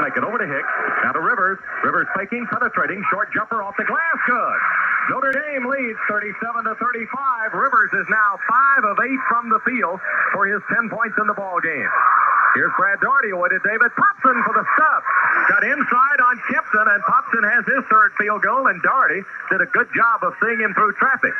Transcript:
Make it over to Hicks. Now to Rivers. Rivers faking, penetrating, short jumper off the glass. Good. Notre Dame leads 37 to 35. Rivers is now five of eight from the field for his 10 points in the ball game. Here's Brad Daugherty away to David Popson for the stop. Got inside on Kempton, and Popson has his third field goal, and Daugherty did a good job of seeing him through traffic.